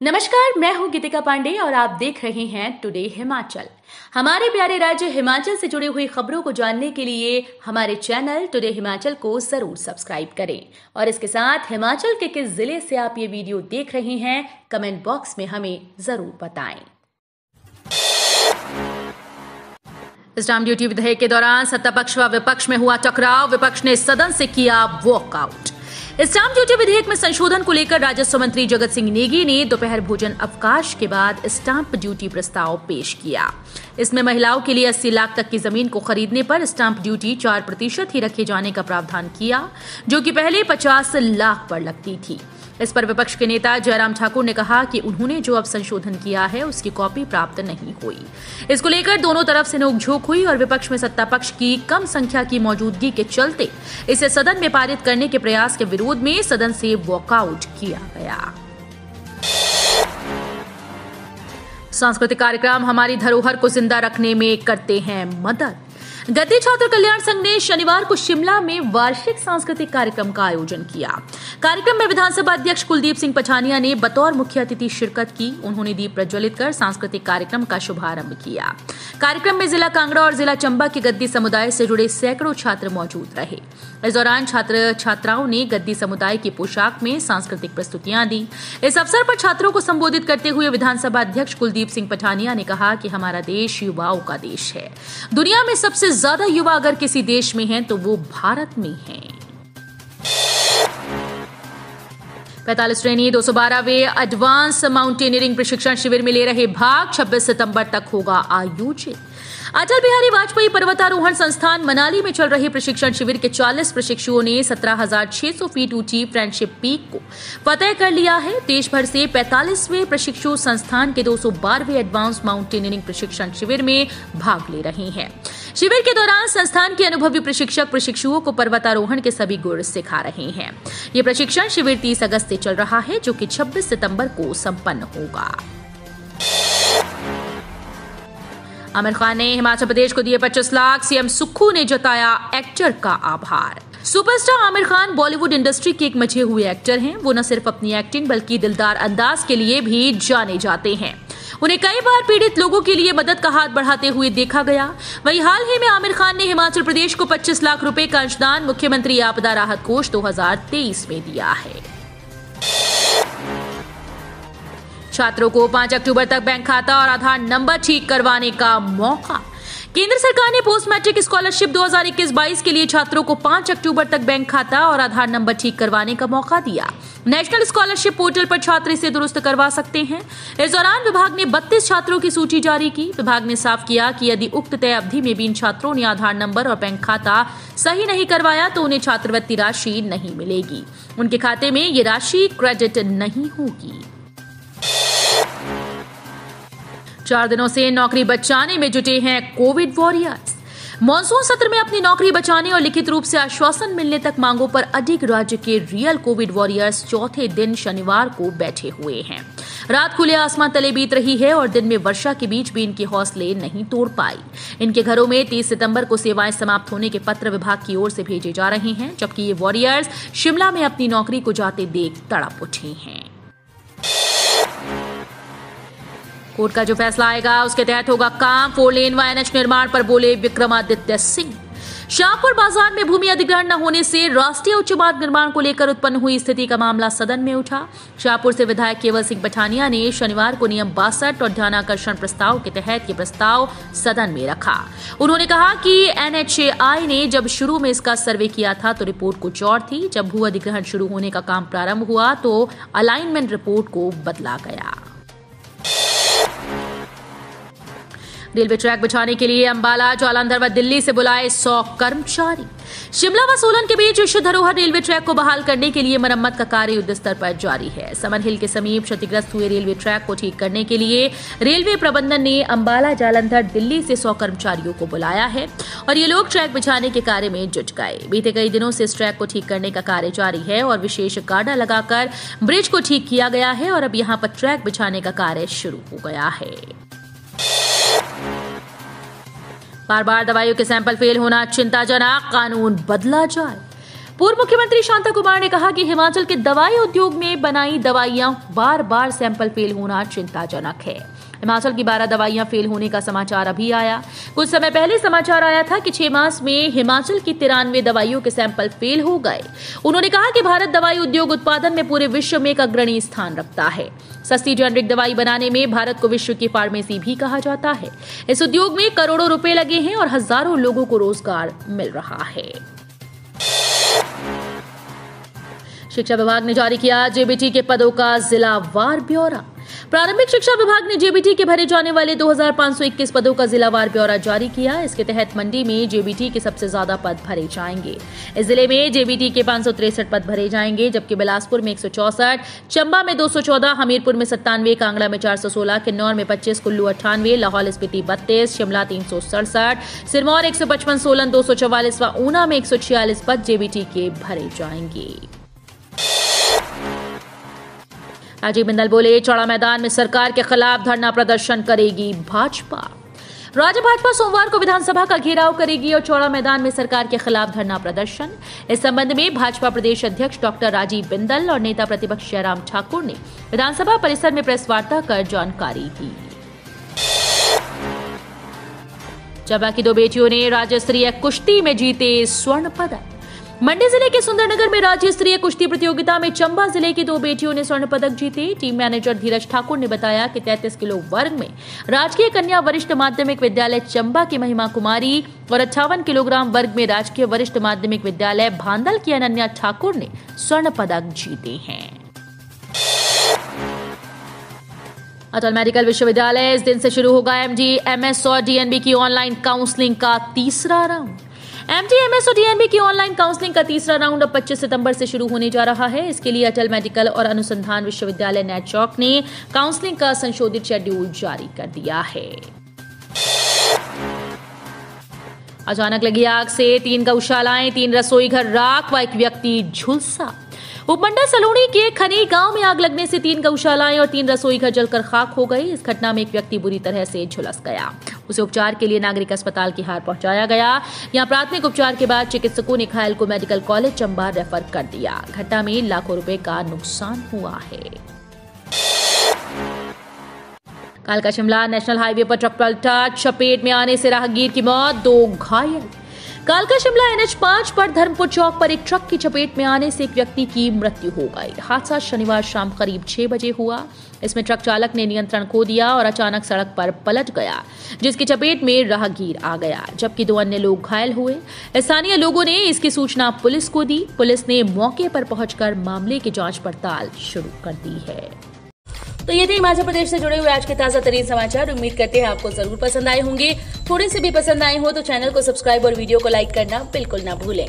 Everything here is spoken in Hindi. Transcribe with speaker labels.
Speaker 1: नमस्कार, मैं हूँ गीतिका पांडे और आप देख रहे हैं टुडे हिमाचल हमारे प्यारे राज्य हिमाचल से जुड़ी हुई खबरों को जानने के लिए हमारे चैनल टुडे हिमाचल को ज़रूर सब्सक्राइब करें। और इसके साथ हिमाचल के किस ज़िले से आप ये वीडियो देख रहे हैं, कमेंट बॉक्स में हमें ज़रूर बताएँ। स्टाम्प ड्यूटी विधेयक के दौरान सत्ता पक्ष व विपक्ष में हुआ टकराव। विपक्ष ने सदन से किया वॉकआउट स्टाम्प ड्यूटी विधेयक में संशोधन को लेकर राजस्व मंत्री जगत सिंह नेगी ने दोपहर भोजन अवकाश के बाद स्टाम्प ड्यूटी प्रस्ताव पेश किया। इसमें महिलाओं के लिए 80 लाख तक की ज़मीन को खरीदने पर स्टाम्प ड्यूटी 4 प्रतिशत ही रखे जाने का प्रावधान किया, जो कि पहले 50 लाख पर लगती थी। इस पर विपक्ष के नेता जयराम ठाकुर ने कहा कि उन्होंने जो अब संशोधन किया है, उसकी कॉपी प्राप्त नहीं हुई। इसको लेकर दोनों तरफ़ से नोकझोंक हुई और विपक्ष में सत्ता पक्ष की कम संख्या की मौजूदगी के चलते इसे सदन में पारित करने के प्रयास के विरोध में सदन से वॉकआउट किया गया। सांस्कृतिक कार्यक्रम हमारी धरोहर को ज़िंदा रखने में करते हैं मदद। गद्दी छात्र कल्याण संघ ने शनिवार को शिमला में वार्षिक सांस्कृतिक कार्यक्रम का आयोजन किया। कार्यक्रम में विधानसभा अध्यक्ष कुलदीप सिंह पठानिया ने बतौर मुख्य अतिथि शिरकत की। उन्होंने दीप प्रज्वलित कर सांस्कृतिक कार्यक्रम का शुभारंभ किया। कार्यक्रम में जिला कांगड़ा और जिला चंबा के गद्दी समुदाय से जुड़े सैकड़ों छात्र मौजूद रहे। इस दौरान छात्र छात्राओं ने गद्दी समुदाय की पोशाक में सांस्कृतिक प्रस्तुतियाँ दी। इस अवसर पर छात्रों को संबोधित करते हुए विधानसभा अध्यक्ष कुलदीप सिंह पठानिया ने कहा कि हमारा देश युवाओं का देश है। दुनिया में सबसे ज़्यादा युवा अगर किसी देश में हैं तो वो भारत में हैं। पैतालीस श्रेणी दो सौ बारहवे एडवांस माउंटेनियरिंग प्रशिक्षण शिविर में ले रहे भाग 26 सितंबर तक होगा आयोजित। अटल बिहारी वाजपेयी पर्वतारोहण संस्थान मनाली में चल रहे प्रशिक्षण शिविर के 40 प्रशिक्षुओं ने 17,600 फीट ऊँची फ्रेंडशिप पीक को फतेह कर लिया है। देश भर से 45वें प्रशिक्षु संस्थान के 212वें एडवांस माउंटेनियरिंग प्रशिक्षण शिविर में भाग ले रहे हैं। शिविर के दौरान संस्थान के अनुभवी प्रशिक्षक प्रशिक्षुओं को पर्वतारोहण के सभी गुण सिखा रहे हैं। ये प्रशिक्षण शिविर 30 अगस्त से चल रहा है, जो कि 26 सितंबर को संपन्न होगा। आमिर खान ने हिमाचल प्रदेश को दिए 25 लाख। सीएम सुक्खू ने जताया एक्टर का आभार। Superstar Aamir Khan Bollywood industry के एक मचे हुए एक्टर हैं। वो न सिर्फ़ अपनी एक्टिंग, बल्कि दिलदार अंदाज के लिए भी जाने जाते हैं। उन्हें कई बार पीड़ित लोगों के लिए मदद का हाथ बढ़ाते हुए देखा गया। वही हाल ही में आमिर खान ने हिमाचल प्रदेश को 25 लाख रुपए का अंशदान मुख्यमंत्री आपदा राहत कोष 2023 में दिया है। छात्रों को 5 अक्टूबर तक बैंक खाता और आधार नंबर ठीक करवाने का मौका। केंद्र सरकार ने पोस्ट मैट्रिक स्कॉलरशिप 2021-22 के लिए छात्रों को 5 अक्टूबर तक बैंक खाता और आधार नंबर ठीक करवाने का मौका दिया। नेशनल स्कॉलरशिप पोर्टल पर छात्र इसे दुरुस्त करवा सकते हैं। इस दौरान विभाग ने 32 छात्रों की सूची जारी की। विभाग ने साफ़ किया कि यदि उक्त तय अवधि में भी इन छात्रों ने आधार नंबर और बैंक खाता सही नहीं करवाया तो उन्हें छात्रवृत्ति राशि नहीं मिलेगी। उनके खाते में ये राशि क्रेडिट नहीं होगी। चार दिनों से नौकरी बचाने में जुटे हैं कोविड वॉरियर्स। मानसून सत्र में अपनी नौकरी बचाने और लिखित रूप से आश्वासन मिलने तक मांगों पर अधिक राज्य के रियल कोविड वॉरियर्स चौथे दिन शनिवार को बैठे हुए हैं। रात खुले आसमान तले बीत रही है और दिन में वर्षा के बीच भी इनके हौसले नहीं तोड़ पाई इनके घरों में 30 सितंबर को सेवाएँ समाप्त होने के पत्र विभाग की ओर से भेजे जा रहे हैं, जबकि ये वॉरियर्स शिमला में अपनी नौकरी को जाते देख तड़प उठे हैं। कोर्ट का जो फैसला आएगा, उसके तहत होगा काम। फोर लेन व एनएच निर्माण पर बोले विक्रमादित्य सिंह। शाहपुर बाज़ार में भूमि अधिग्रहण न होने से राष्ट्रीय उच्च मार्ग निर्माण को लेकर उत्पन्न हुई स्थिति का मामला सदन में उठा। शाहपुर से विधायक केवल सिंह पठानिया ने शनिवार को नियम बासठ और ध्यानाकर्षण प्रस्ताव के तहत ये प्रस्ताव सदन में रखा। उन्होंने कहा कि एनएचएआई ने जब शुरू में इसका सर्वे किया था तो रिपोर्ट कुछ और थी। जब भू अधिग्रहण शुरू होने का काम प्रारंभ हुआ तो अलाइनमेंट रिपोर्ट को बदला गया। रेलवे ट्रैक बिछाने के लिए अंबाला, जालंधर व दिल्ली से बुलाए सौ कर्मचारी। शिमला व सोलन के बीच विश्व धरोहर रेलवे ट्रैक को बहाल करने के लिए मरम्मत का कार्य युद्ध स्तर पर जारी है। समन हिल के समीप क्षतिग्रस्त हुए रेलवे ट्रैक को ठीक करने के लिए रेलवे प्रबंधन ने अंबाला, जालंधर, दिल्ली से सौ कर्मचारियों को बुलाया है और ये लोग ट्रैक बिछाने के कार्य में जुट गए। बीते कई दिनों से इस ट्रैक को ठीक करने का कार्य जारी है और विशेष गाडा लगाकर ब्रिज को ठीक किया गया है और अब यहाँ पर ट्रैक बिछाने का कार्य शुरू हो गया है। बार बार दवाइयों के सैंपल फेल होना चिंताजनक कानून बदला जाए। पूर्व मुख्यमंत्री शांता कुमार ने कहा कि हिमाचल के दवाई उद्योग में बनाई दवाइयाँ बार बार सैंपल फेल होना चिंताजनक है। हिमाचल की बारह दवाइयाँ फेल होने का समाचार अभी आया। कुछ समय पहले समाचार आया था कि छह मास में हिमाचल की तिरानवे दवाइयों के सैंपल फेल हो गए। उन्होंने कहा कि भारत दवाई उद्योग उत्पादन में पूरे विश्व में एक अग्रणी स्थान रखता है। सस्ती जेनरिक दवाई बनाने में भारत को विश्व की फार्मेसी भी कहा जाता है। इस उद्योग में करोड़ों रुपए लगे हैं और हज़ारों लोगों को रोज़गार मिल रहा है। शिक्षा विभाग ने जारी किया जेबीटी के पदों का जिलावार ब्यौरा। प्रारंभिक शिक्षा विभाग ने जेबीटी के भरे जाने वाले 2521 पदों का जिलावार ब्यौरा जारी किया। इसके तहत मंडी में जेबीटी के सबसे ज़्यादा पद भरे जाएँगे। इस ज़िले में जेबीटी के पाँच पद भरे जाएँगे जबकि बिलासपुर में एक चंबा में 214, हमीरपुर में सत्तानवे कांगड़ा में 416, किन्नौर में 25, कुल्लू अट्ठानवे लाहौल स्पीति बत्तीस शिमला तीन सौ सड़सठ सिरमौर एक सौ पचपन सोलन दो सौ चौवालीस व ऊना में एक सौ छियालीस पद जेबीटी के भरे जाएँगे। राजीव बिंदल बोले, चौड़ा मैदान में सरकार के खिलाफ धरना प्रदर्शन करेगी भाजपा। राज्य भाजपा सोमवार को विधानसभा का घेराव करेगी और चौड़ा मैदान में सरकार के खिलाफ धरना प्रदर्शन। इस संबंध में भाजपा प्रदेश अध्यक्ष डॉक्टर राजीव बिंदल और नेता प्रतिपक्ष जयराम ठाकुर ने विधानसभा परिसर में प्रेस वार्ता कर जानकारी दी। चबा की दो बेटियों ने राज्य स्तरीय कुश्ती में जीते स्वर्ण पदक। मंडी ज़िले के सुंदरनगर में राज्य स्तरीय कुश्ती प्रतियोगिता में चंबा ज़िले की दो बेटियों ने स्वर्ण पदक जीते। टीम मैनेजर धीरज ठाकुर ने बताया कि 33 किलो वर्ग में राजकीय कन्या वरिष्ठ माध्यमिक विद्यालय चंबा की महिमा कुमारी और अट्ठावन किलोग्राम वर्ग में राजकीय वरिष्ठ माध्यमिक विद्यालय भांदल की अनन्या ठाकुर ने स्वर्ण पदक जीते हैं। अटल मेडिकल विश्वविद्यालय इस दिन से शुरू होगा एमडी, एमएस और डीएनबी की ऑनलाइन काउंसलिंग का तीसरा राउंड। एमटीएमएस और डीएनबी की ऑनलाइन काउंसलिंग का तीसरा राउंड अब 25 सितंबर से शुरू होने जा रहा है। इसके लिए अटल मेडिकल और अनुसंधान विश्वविद्यालय नेटचौक ने काउंसलिंग का संशोधित शेड्यूल जारी कर दिया है। अचानक लगी आग से तीन गौशालाएँ, तीन रसोई घर राख व एक व्यक्ति झुलसा। उपमंडल सलोनी के खनी गाँव में आग लगने से तीन गौशालाएँ और तीन रसोई घर जलकर खाक हो गई। इस घटना में एक व्यक्ति बुरी तरह से झुलस गया। उसे उपचार के लिए नागरिक अस्पताल की हार पहुँचाया गया। यहाँ प्राथमिक उपचार के बाद चिकित्सकों ने घायल को मेडिकल कॉलेज चंबा रेफर कर दिया। घटना में लाखों रुपए का नुकसान हुआ है। कालका शिमला नेशनल हाईवे पर ट्रक पलटा, चपेट में आने से राहगीर की मौत, दो घायल। कालका शिमला एनएच पाँच पर धर्मपुर चौक पर एक ट्रक की चपेट में आने से एक व्यक्ति की मृत्यु हो गई। हादसा शनिवार शाम करीब छह बजे हुआ। इसमें ट्रक चालक ने नियंत्रण खो दिया और अचानक सड़क पर पलट गया, जिसकी चपेट में राहगीर आ गया, जबकि दो अन्य लोग घायल हुए। स्थानीय लोगों ने इसकी सूचना पुलिस को दी। पुलिस ने मौके पर पहुंचकर मामले की जाँच पड़ताल शुरू कर दी है। तो ये थे हिमाचल प्रदेश से जुड़े हुए आज के ताज़ा तरीन समाचार। उम्मीद करते हैं आपको ज़रूर पसंद आए होंगे। थोड़े से भी पसंद आए हो तो चैनल को सब्सक्राइब और वीडियो को लाइक करना बिल्कुल ना भूलें।